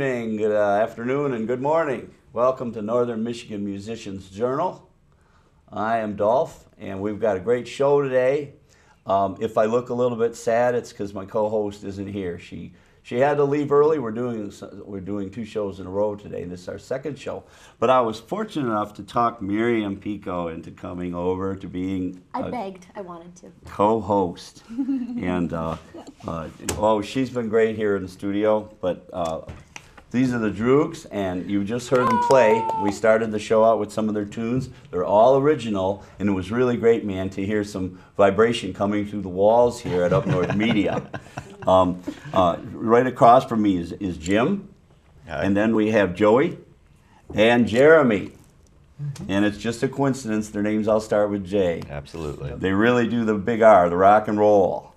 evening, good uh, afternoon, and good morning. Welcome to Northern Michigan Musicians Journal. I am Dolph, and we've got a great show today. Um, if I look a little bit sad, it's because my co-host isn't here. She she had to leave early. We're doing we're doing two shows in a row today, and this is our second show. But I was fortunate enough to talk Miriam Pico into coming over to being I begged. I wanted to. co-host, and uh, uh, oh, she's been great here in the studio. But uh, these are the Droogs, and you just heard them play. We started the show out with some of their tunes. They're all original, and it was really great, man, to hear some vibration coming through the walls here at Up North Media. Um, uh, right across from me is, is Jim, and then we have Joey and Jeremy. And it's just a coincidence. Their names all start with J. Absolutely. They really do the big R, the rock and roll.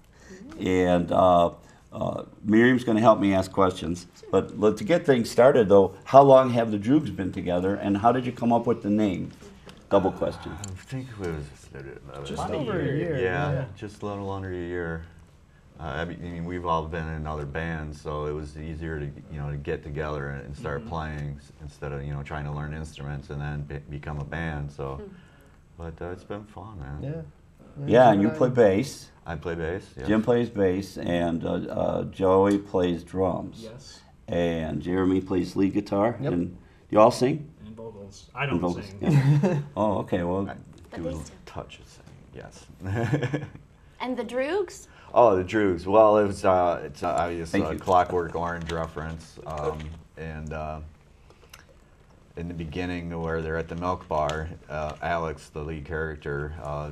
And uh, uh, Miriam's going to help me ask questions. But let, to get things started, though, how long have the Droogs been together, and how did you come up with the name? Double question. I think it was Just about over a year, Yeah, yeah. just a little under a year. Uh, I mean, we've all been in other bands, so it was easier to you know to get together and, and start playing instead of you know trying to learn instruments and then be, become a band. So, but uh, it's been fun, man. Yeah. Yeah, and you play bass. I play bass. Yes. Jim plays bass, and uh, uh, Joey plays drums. Yes. And Jeremy plays lead guitar. Yep. And you all sing? And vocals. I don't vocals, sing. yeah. oh, okay. Well, I do a little two. touch of singing. Yes. And the Droogs? Oh, the Droogs. Well, it was uh, it's uh, obvious Thank uh, you. Clockwork Orange reference, um, and uh, in the beginning where they're at the milk bar, uh, Alex, the lead character, uh,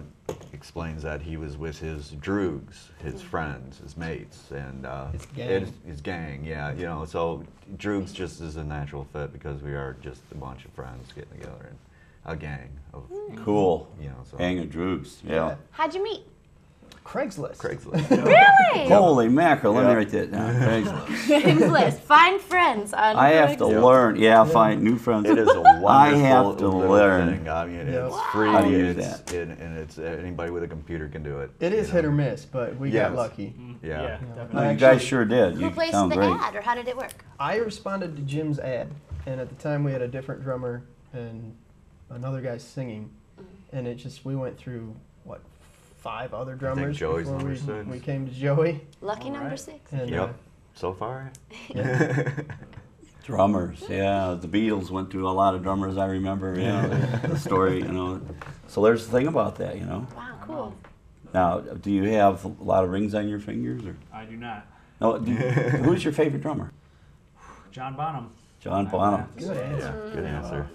explains that he was with his Droogs, his friends, his mates, and uh, His gang. it's- his gang. Yeah, you know, so Droogs just is a natural fit because we are just a bunch of friends getting together and a gang of, cool. you know, so Hang of Droogs. Yeah. How'd you meet? Craigslist. Craigslist. Really? Holy mackerel. Let me write that down. Craigslist. Craigslist. Find friends on I have to Craigslist. learn. Yeah, find new friends. It is a wonderful I have to little learn. thing. I mean, Yeah. it's Wow. free. How do you do it's, that? And, and it's anybody with a computer can do it. It you is know. hit or miss, but we Yes. got lucky. Mm-hmm. Mm, yeah. Yeah, Oh, definitely. you guys Actually- sure did. Who You placed sound the great. ad, or how did it work? I responded to Jim's ad, and at the time we had a different drummer and another guy singing, mm. and it just we went through what five other drummers Joey's before number we, six. we came to Joey. Lucky All number right. six. And, Yep. uh, So far. Drummers, yeah. The Beatles went through a lot of drummers. I remember, you know, the, the story, you know. So there's the thing about that, you know. Wow, cool. Now, do you have a lot of rings on your fingers, or I do not. no? Do, who's your favorite drummer? John Bonham. John Bonham. have to Good answer. yeah. Good answer.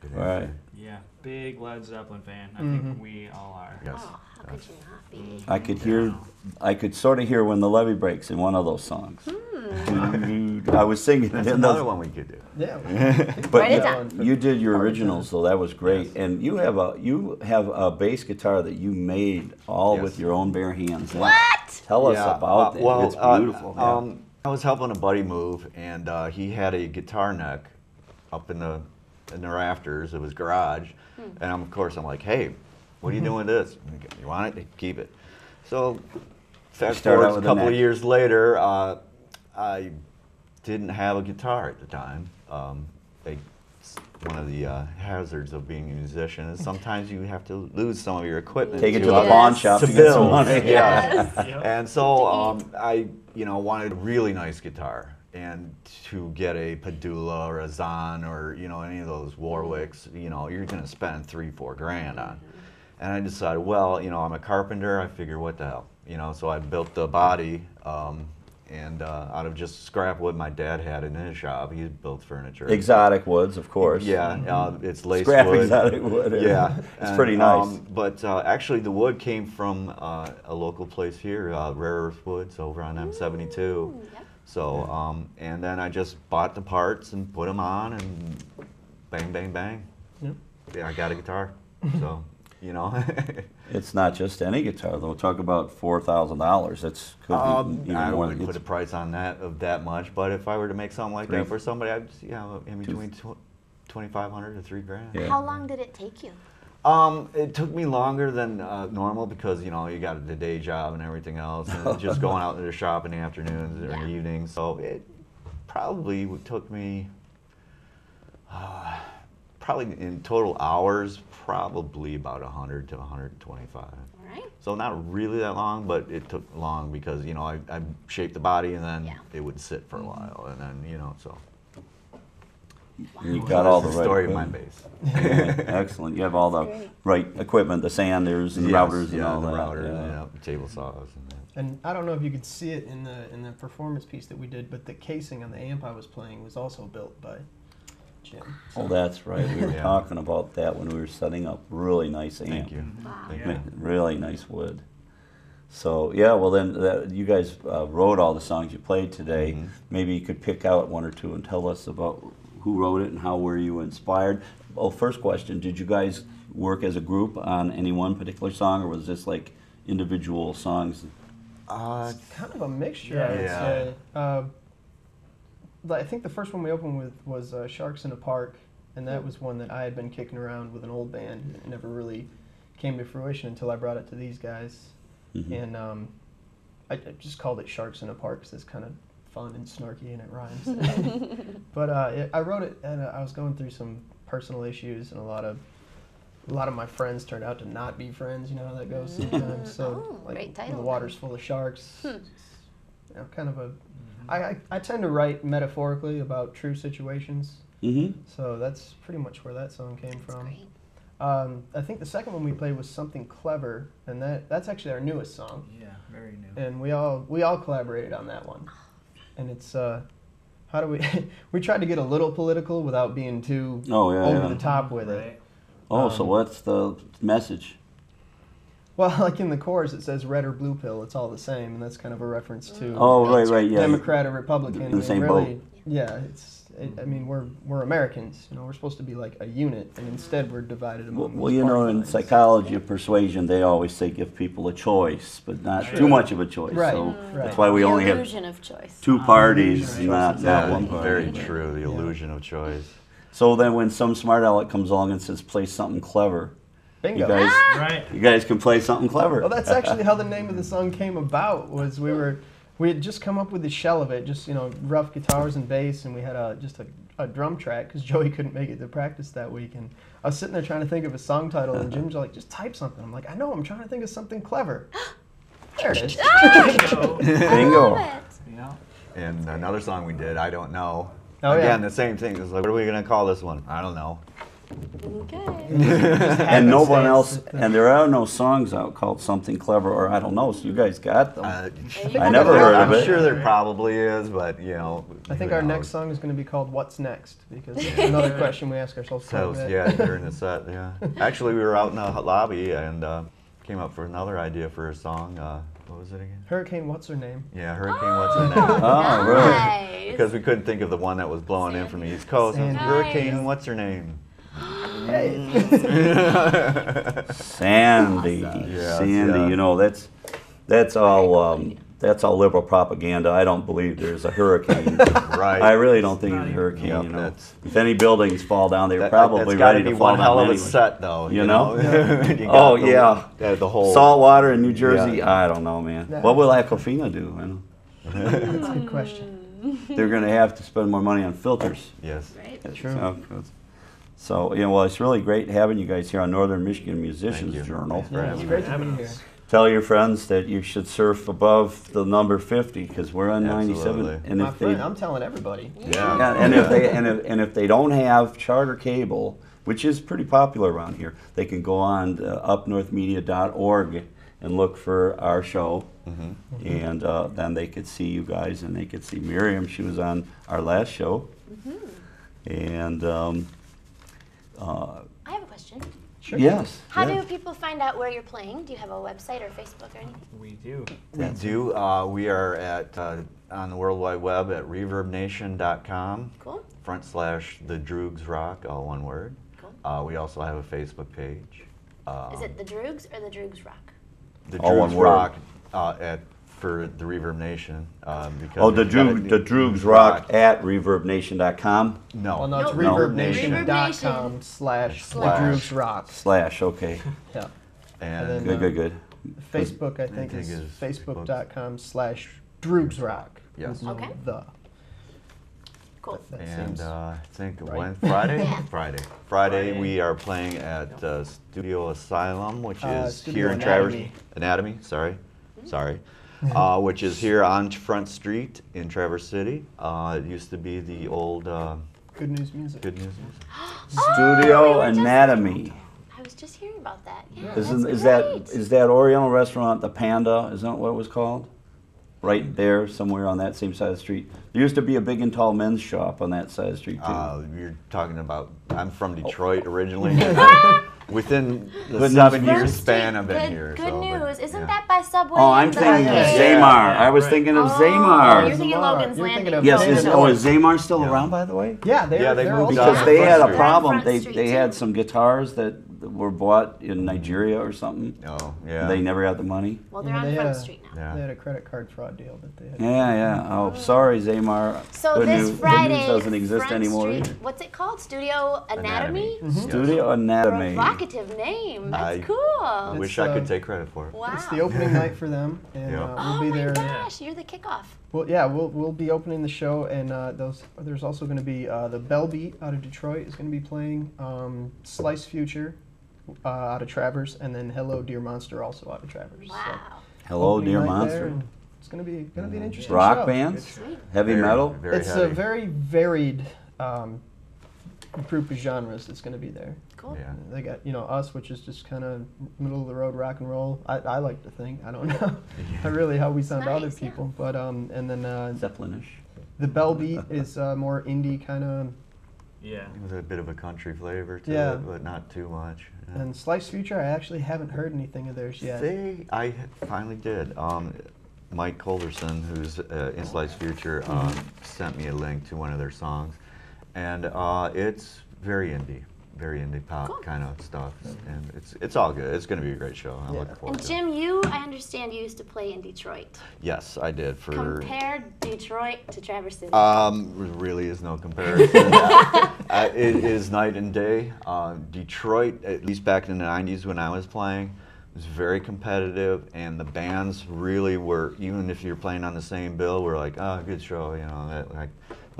Good All right. Answer. Yeah, big Led Zeppelin fan. I Mhm. think we all are. Yes. Oh, how could you not be? I could hear, I could sort of hear when the levee breaks in one of those songs. I was singing it That's in another those, one we could do. Yeah. but Write it you- you did your Hard originals, so that was great. Yes. And you have a you have a bass guitar that you made all Yes. with your own bare hands. What? Tell us Yeah, about uh, that. Well, it's uh, beautiful. yeah. um, I was helping a buddy move, and uh, he had a guitar neck up in the in the rafters of his garage, and I'm, of course I'm like, hey, what are you doing with this? You want it? Keep it. So fast forward a couple of years later, uh, I didn't have a guitar at the time. Um, they, one of the uh, hazards of being a musician is sometimes you have to lose some of your equipment. Take it to the uh, pawn shop to, to get some money. Yeah. Yep. And so um, I, you know, wanted a really nice guitar, and to get a Pedulla or a Zon or you know any of those Warwicks, you know, you're gonna spend three, four grand on. And I decided, well, you know, I'm a carpenter. I figure, what the hell, you know. So I built the body, um, and uh, out of just scrap wood my dad had in his shop. He built furniture. Exotic woods, of course. Yeah, uh, it's lace Scrap wood. exotic wood. Yeah, it's and, pretty nice. um, but uh, actually, the wood came from uh, a local place here, uh, Rare Earth Woods, over on M72. yep. So, um, and then I just bought the parts and put them on, and bang, bang, bang. Yep. Yeah, I got a guitar. So, you know. It's not just any guitar though. Talk about four thousand dollars. It's could be Um, even I more. wouldn't put a price on that of that much, but if I were to make something like Three- that for somebody, I'd yeah, in between tw- twenty five hundred to three grand. Yeah. How long did it take you? Um, it took me longer than uh, normal because you know you got the day job and everything else, and just going out to the shop in the afternoons or Yeah. evenings. So it probably would- took me uh, probably in total hours, probably about 100 to 125. All right. So not really that long, but it took long because you know I, I shaped the body and then Yeah. it would sit for a while, and then you know so. And you got all the That's right. story of my equipment. base. Yeah, Excellent. You have all the Great. right equipment, the sanders and the Yes, routers and all the that. router, yeah. yeah, table saws and that. And I don't know if you could see it in the in the performance piece that we did, but the casing on the amp I was playing was also built by Jim. Oh, that's right. We were Yeah. talking about that when we were setting up. Really nice amp. Thank you. Wow. Thank you. Really nice wood. So yeah, well then that, you guys uh, wrote all the songs you played today. Mhm. Maybe you could pick out one or two and tell us about who wrote it and how were you inspired. Well, first question: Did you guys work as a group on any one particular song, or was this like individual songs? Uh, Kind of a mixture, I would Yeah. say. Uh, I think the first one we opened with was uh, Sharks in a Park, and that was one that I had been kicking around with an old band. It never really came to fruition until I brought it to these guys. Mhm. And um, I, I just called it Sharks in a Park because it's kind of fun and snarky and it rhymes. but uh, it, I wrote it and uh, I was going through some personal issues and a lot of a lot of my friends turned out to not be friends. You know how that goes sometimes. So Oh, like great title the then. water's full of sharks. Hmm. You know, kind of a. I, I, I tend to write metaphorically about true situations, Mm-hmm. so that's pretty much where that song came That's from. great. Um, I think the second one we played was something clever, and that that's actually our newest song, Yeah, very new. and we all we all collaborated on that one, and it's uh, how do we we tried to get a little political without being too Oh yeah. over yeah. the top with it. Right? Oh, so Um, what's the message? Well, like in the chorus, it says red or blue pill. It's all the same, and that's kind of a reference to Oh, right, right, yeah. Democrat or Republican. In the same really, boat. Yeah, it's. It, I mean, we're we're Americans. You know, we're supposed to be like a unit, and instead we're divided among. Well, well, you know, in lines. psychology of persuasion, they always say give people a choice, but not True. too much of a choice. Right, So right. that's why we the only have of choice. two ah, parties, illusion of not, choice, not Yeah, one party. very true. The Yeah. illusion of choice. So then, when some smart aleck comes along and says play something clever, Bingo. you guys, ah! Right. you guys can play something clever. Well, that's actually how the name of the song came about. Was we were we had just come up with the shell of it, just you know, rough guitars and bass, and we had a just a, a drum track because Joey couldn't make it to practice that week, and I was sitting there trying to think of a song title, and Jim's like, just type something. I'm like, I know, I'm trying to think of something clever. There it is. Ah! So, Bingo. I yeah. And another song we did, I don't know. Oh, yeah. Again, the same thing. It's like, what are we gonna call this one? I don't know. Okay. and no one else, and there are no songs out called something clever or I don't know. So you guys got them. Uh, I never heard of it. I'm sure there probably is, but you know. I think our knows? next song is going to be called "What's Next" because it's another question we ask ourselves. So yeah, during the set, yeah. Actually, we were out in the lobby and uh, came up for another idea for a song. Uh, what was it again? Hurricane, what's her name? Yeah, Hurricane. What's her name? Oh, really? Nice. Because we couldn't think of the one that was blowing in from the East Coast. Sandy. Hurricane. Nice. What's her name? Hey. Sandy, Yes, Sandy. yeah. You know that's that's all um, that's all liberal propaganda. I don't believe there's a hurricane. right. I really don't think there's a hurricane. Yep, you know, if any buildings fall down, they were That- probably that's gotta ready be to fall one down hell of a anyway. set, though. You know? You Oh, the- yeah. yeah, the whole. Salt water in New Jersey. Yeah. I don't know, man. Yeah. What will Aquafina do? I know. That's a good question. They're going to have to spend more money on filters. Yes. Right. That's True. So, so, you know, well, it's really great having you guys here on Northern Michigan Musicians you. Journal. Thanks for Yeah, it's great to Having be here. Tell your friends that you should surf above the number 50 because we're on 97. Absolutely. And My if they, friend, I'm telling everybody. Yeah. yeah, and if they and if, and if they don't have charter cable, which is pretty popular around here, they can go on to upnorthmedia.org and look for our show, Mm-hmm. and uh, then they could see you guys and they could see Miriam. She was on our last show, and um, uh, I have a question. Sure. yes, How yeah. do people find out where you're playing? Do you have a website or Facebook or anything? We do. We do. Uh, we are at uh, on the World Wide Web at reverbnation.com Cool. front slash the Droogs Rock, all one word. Cool. Uh, we also have a Facebook page. Um, Is it the Droogs or the Droogs Rock? the All one Droogs word. Rock uh, at for the Reverb Nation? Um, because Oh, the we've got a Droog, the Droogs Rock at ReverbNation.com No. Well, no, it's No. reverbnation.com slash the Slash. Droogs Rock. slash. Okay, Yeah. And then, good, uh, good, good. Facebook, I think, think is is facebook.com slash Droogs Rock. Yes. Okay. The. Cool. That And uh, I think right. when Friday, Yeah. Friday, Friday, Friday. we are playing at uh, Studio Asylum, which Uh, is Studio here in Traverse Anatomy. Anatomy. Sorry, sorry, uh, which is here on Front Street in Traverse City. Uh, it used to be the old uh, Good news music. Good News. Oh, we Studio were just- Anatomy. I was just hearing about that. Yeah, Isn't, that's is that great. is that Oriental restaurant the Panda? Isn't that what it was called? Right there, somewhere on that same side of the street. There used to be a big and tall men's shop on that side of the street too. Uh, you're talking about. I'm from Detroit originally. Within the Good seven news. year Front span Street, I've been good, here. Good so, but, news. Isn't yeah. that by Subway? oh, I'm the- thinking of Yeah. Zamar. I was Right. thinking of Oh, Zamar. You're thinking Zamar. Logan's You're thinking Landing. of Yes, is, oh, is Zamar still Yeah. around, by the way? Yeah, they're, Yeah, they they're moved also- Because they had a problem. They they had some guitars that were bought in Nigeria or something. Oh, yeah. They never got the money. Well, they're Yeah, on they Front had a- Street now. Yeah. They had a credit card fraud deal that they had. Yeah, yeah. Oh, sorry, Zamar. So Good this news- good Friday, news doesn't exist Front anymore Street, what's it called? Studio Anatomy. Anatomy. Yes. Studio Anatomy. Provocative name. That's I- cool. I wish It's, I uh, could take credit for it. wow. It's the opening night for them, and Yeah. uh, we'll oh be my there. gosh, you're the kickoff. Well, yeah, we'll we'll be opening the show, and uh, those there's also going to be uh, the Bell Beat out of Detroit is going to be playing. Um, Slice Future uh, out of Traverse, and then Hello Dear Monster also out of Traverse. So, Wow. Hello, dear monster. It's gonna be gonna be an interesting Rock show. bands, Sweet. heavy Very- metal. Very it's heavy. a very varied um, group of genres that's going to be there. Cool. Yeah. They got you know us, which is just kind of middle of the road rock and roll. I, I like to think. I don't know, I really how we sound to other nice, yeah. people, but um, and then uh, Zeppelinish. the Bell Beat is uh, more indie kind of, Yeah. With a bit of a country flavor to Yeah. it, but not too much. Yeah. and Slice Future. I actually haven't heard anything of theirs yet. They, I finally did. Um, Mike Colderson, who's uh, in Slice Future, um, sent me a link to one of their songs, and uh, it's very indie, very indie pop Cool. kind of stuff, and it's it's all good. It's going to be a great show. I'm Yeah. looking forward And to it. Jim, you, I understand, you used to play in Detroit. Yes, I did for. Compare Detroit to Traverse City. Um, really is no comparison. uh, it is night and day. Uh, Detroit, at least back in the '90s when I was playing, was very competitive, and the bands really were. Even if you're playing on the same bill, we're like, "Oh, good show," you know. That, like,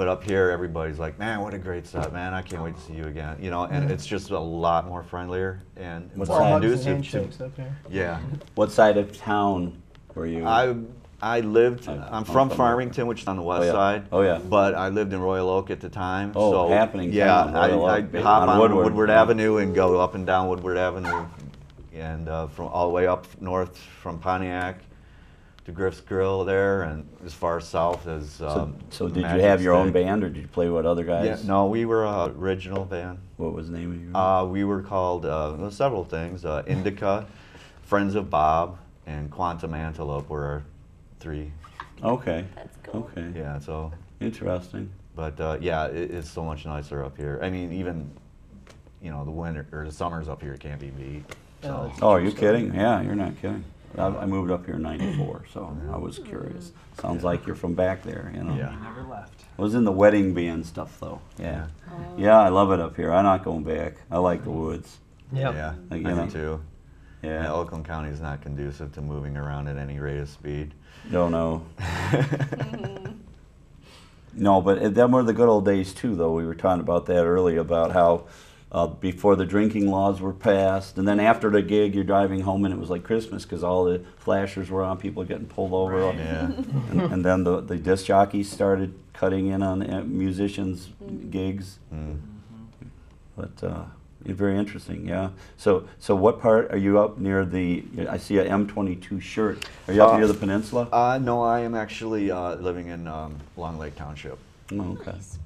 but up here, everybody's like, "Man, what a great set, man! I can't wait to see you again." You know, and it's just a lot more friendlier and What's more all and conducive to. up here. Yeah. What side of town were you? I I lived. I'm- I'm I'm from from Farmington, which is on the west yeah. side. Oh, yeah. But I lived in Royal Oak at the time. Oh, so happening Yeah, town, Royal I, Oak, I hop on on, Woodward, Woodward, yeah. Avenue and go up and down Woodward Avenue, and uh, from all the way up north from Pontiac to Griff's Grill there, and as far south as. so, Um, so did you have your own band, or did you play with other guys? Yeah, no, we were a original band. What was the name of your? Uh, we were called uh, well, several things: uh, Indica, Friends of Bob, and Quantum Antelope were our three. okay. That's cool. Okay. Yeah, so Interesting. But uh, yeah, it, it's so much nicer up here. I mean, even you know the winter or the summers up here can't be beat. Oh, So Oh, are you kidding? Yeah, you're not kidding. I, I moved up here in '94, so I was curious. Sounds like you're from back there, you know. Yeah. He never left. I was in the wedding band stuff though. Yeah. Yeah, I love it up here. I'm not going back. I like the woods. Yep. yeah, Like, I know. do too. Yeah. Yeah, Oakland County is not conducive to moving around at any rate of speed. Don't know. No, but it- them were the good old days too, though. We were talking about that earlier about how uh, before the drinking laws were passed, and then after the gig, you're driving home and it was like Christmas because all the flashers were on, people getting pulled over. Right. Yeah, And, and then the, the disc jockeys started cutting in on uh, musicians' gigs. Mm. But uh, very interesting, yeah. So, so what part are you up near the? I see a M22 shirt. Are you up Uh, near the peninsula? Uh, no, I am actually uh, living in um, Long Lake Township, oh, okay. Nice.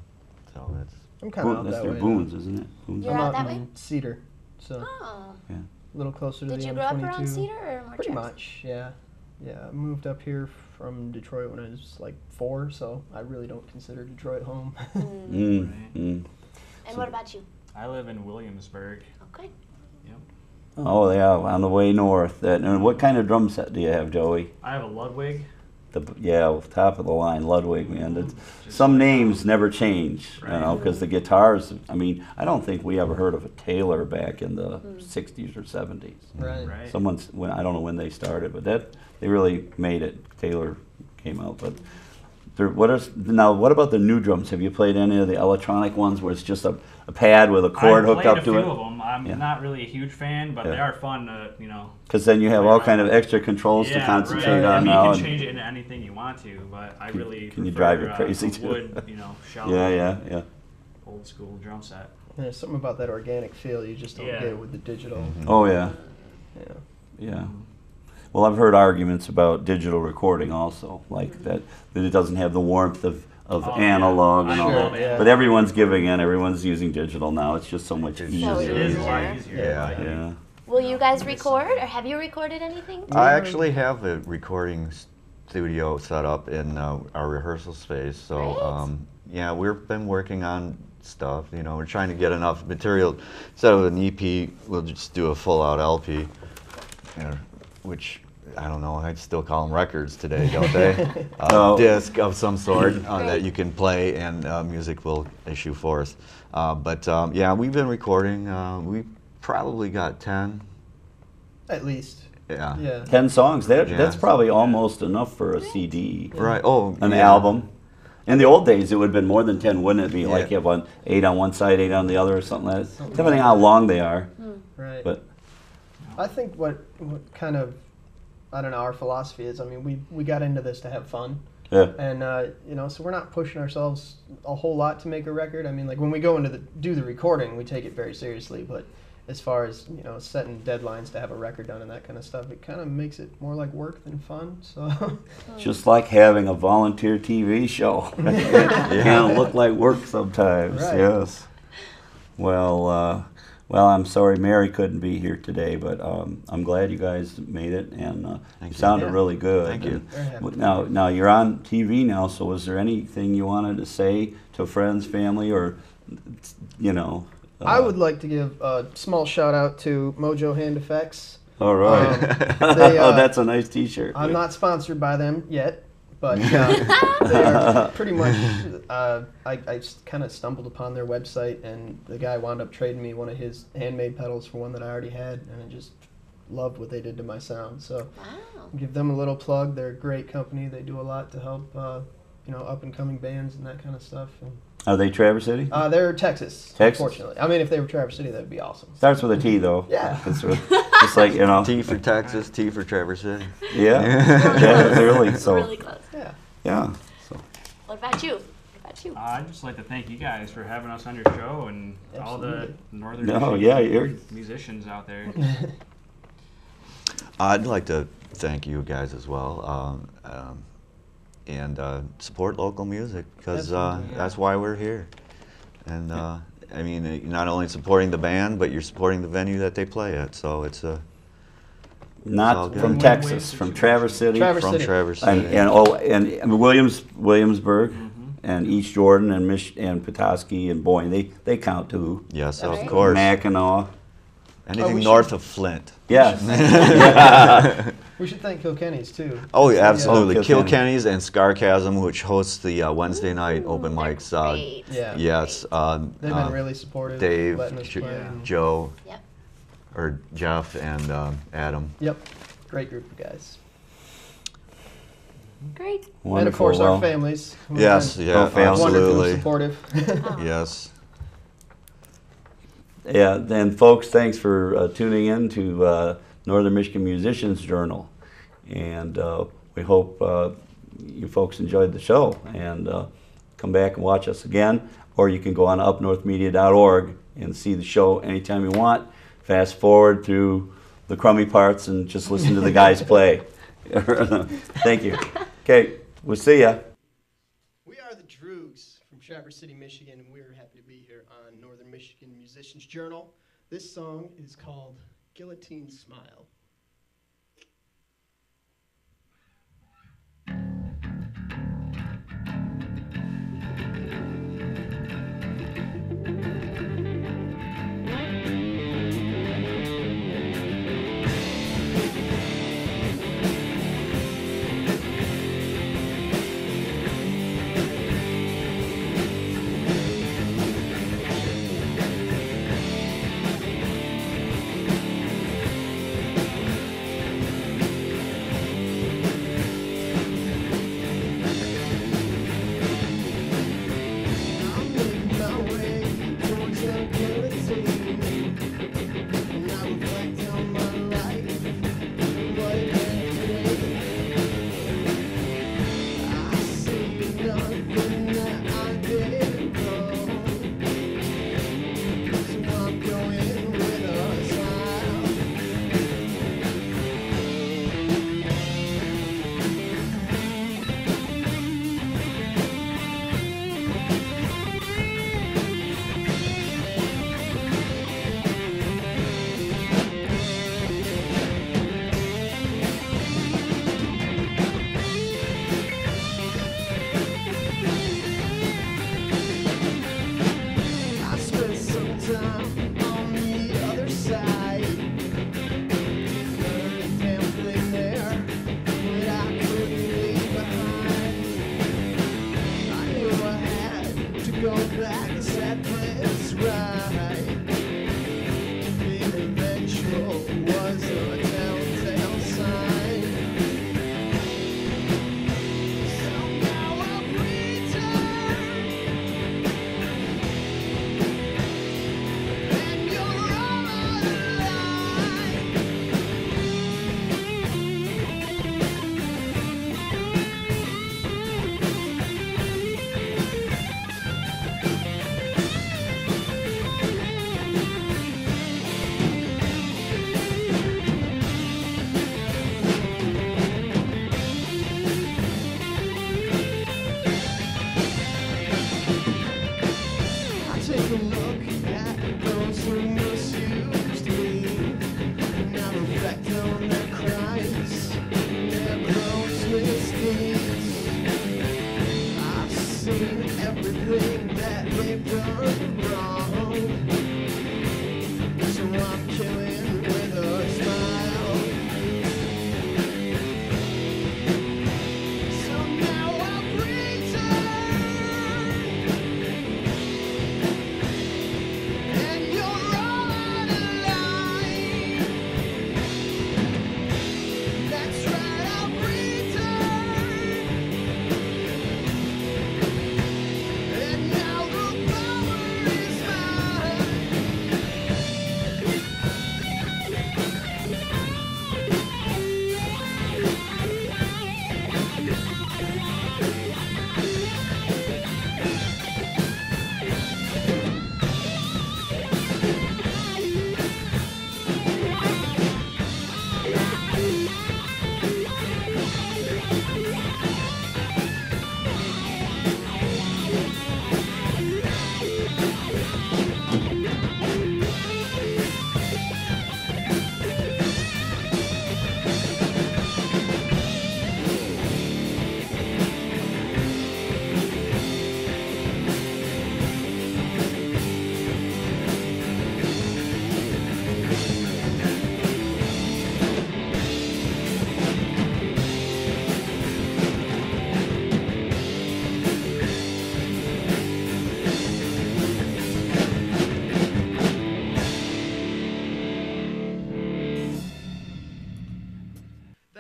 so it's I'm kind of Boone, out that's that near way. Boone's, isn't it? Boone's? You're I'm out out that in way? Cedar, so Oh. Yeah. a little closer to Did the you M22. grow up around Cedar or more Pretty Traverse? much, yeah. Yeah, I moved up here from Detroit when I was like four, so I really don't consider Detroit home. Mm. Mm, Right. mm. And what about you? I live in Williamsburg. Okay. Yep. Oh yeah, on the way north. That, and what kind of drum set do you have, Joey? I have a Ludwig. The yeah, top of the line Ludwig, man. That's, Just some names never change, you know, because the guitars. I mean, I don't think we ever heard of a Taylor back in the hmm. '60s or '70s. right. Right. Someone's when I don't know when they started, but that they really made it. Taylor came out, but there, what are now? What about the new drums? Have you played any of the electronic ones where it's just a, a pad with a cord I hooked played up a to few it? of them. I'm Yeah. not really a huge fan, but they are fun to, you know. Because then you have all around kind of extra controls to concentrate right. on I mean, now. you can change it into anything you want to, but I Can- really can you drive it uh, crazy a too? wood, you know, shell. yeah, yeah, yeah. Old school drum set. And there's something about that organic feel you just don't Yeah. get with the digital. Mhm. Oh yeah, Yeah. yeah. Well, I've heard arguments about digital recording also, like that that it doesn't have the warmth of, of Oh, yeah. analog and all love that. it. But everyone's giving in. Everyone's using digital now. It's just so much It's easier. So It is a lot Easier. easier. Yeah. Yeah. Will you guys record or have you recorded anything? I actually have a recording studio set up in uh, our rehearsal space. So Great. um, yeah, we've been working on stuff. You know, we're trying to get enough material. Instead of an EP, we'll just do a full-out LP, you know, which I don't know. I'd still call them records today, don't they? uh, No. Disc of some sort uh, that you can play, and uh, music will issue for us. Uh, but um, yeah, we've been recording. Uh, we probably got ten. At least. Yeah. Yeah. Ten songs. That that's Yeah. probably almost enough for a CD, Right. Oh, an yeah. album. In the old days, it would have been more than ten, wouldn't it be? Like you have one eight on one side, eight on the other, or something like that. Depending on how long they are. Right. But I think what what kind of I don't know our philosophy is. I mean, we we got into this to have fun, yeah, and uh, you know, so we're not pushing ourselves a whole lot to make a record. I mean, like when we go into the do the recording, we take it very seriously, but as far as you know, setting deadlines to have a record done and that kind of stuff, it kind of makes it more like work than fun. So just like having a volunteer TV show. it kind of look like work sometimes. Right. Yes. Well, uh, well, I'm sorry Mary couldn't be here today, but um, I'm glad you guys made it, and uh, you you. sounded Yeah. really good. Thank you. And Very Now, now you're on TV now. So, was there anything you wanted to say to friends, family, or you know? I uh, would like to give a small shout out to Mojo Hand Effects. All right. Um, they, oh, uh, that's a nice T-shirt. I'm not sponsored by them yet, but uh, they are pretty much. Uh, I, I kind of stumbled upon their website, and the guy wound up trading me one of his handmade pedals for one that I already had, and I just loved what they did to my sound. So Wow. give them a little plug. They're a great company. They do a lot to help, uh, you know, up and coming bands and that kind of stuff. And, Are they Traverse City? uh, they're Texas, Texas. unfortunately. I mean, if they were Traverse City, that'd be awesome. Starts with a T though. Yeah. It's sort just like you know. T for Texas, T for Traverse City. Yeah. yeah. Really. So. really close. Yeah. Yeah. So. What about you? What about you? Uh, I'd just like to thank you guys for having us on your show and all the northern No, yeah, you're- musicians out there. I'd like to thank you guys as well, um, um, and uh, support local music because uh, Absolutely. that's why we're here. And uh, I mean, uh, you're not only supporting the band, but you're supporting the venue that they play at. So it's uh, all Not from Win-win Texas, from situation. Traverse City. Traverse from City. Traverse City. and oh, and, and Williams, Williamsburg, Mhm. and East Jordan, and Mich- and Petoskey, and Boyne, they they count too. yes, Right. of course. Mackinac. Anything we should- north of Flint. Yes. We should thank Kilkenny's too. Oh, yeah, Yeah. absolutely. Oh, Kilkenny. Kilkenny's and Scarcasm, which hosts the uh, Wednesday night open mics. Uh, great. Yeah. yes, uh, They've uh, been really supportive. Dave, letting us Jo- play. Yeah. and- Joe, Yep. Or Jeff, and um, Adam. Yep. Great group of guys. Great. Wonderful. And of course well, our families. who Yes, been yeah, Oh, family. Wonderfully absolutely. supportive. Yes. Yeah, then folks, thanks for uh, tuning in to uh, Northern Michigan Musicians Journal, and uh, we hope uh, you folks enjoyed the show and uh, come back and watch us again, or you can go on upnorthmedia.org and see the show anytime you want. Fast forward through the crummy parts and just listen to the guys play. Thank you. Okay, we'll see ya. We are the Droogs from Traverse City, Michigan, and we're happy to be here on Northern Michigan Musicians Journal. This song is called Guillotine Smile.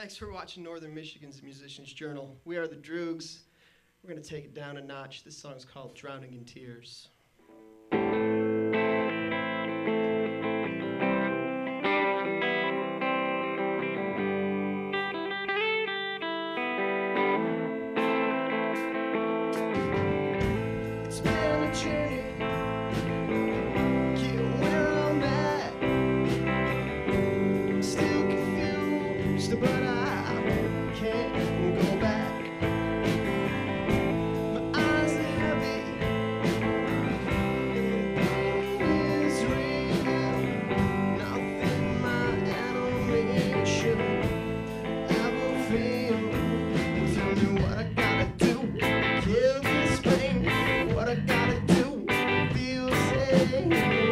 Thanks for watching Northern Michigan's Musicians Journal. We are the Droogs. We're going to take it down a notch. This song's called Drowning in Tears. day.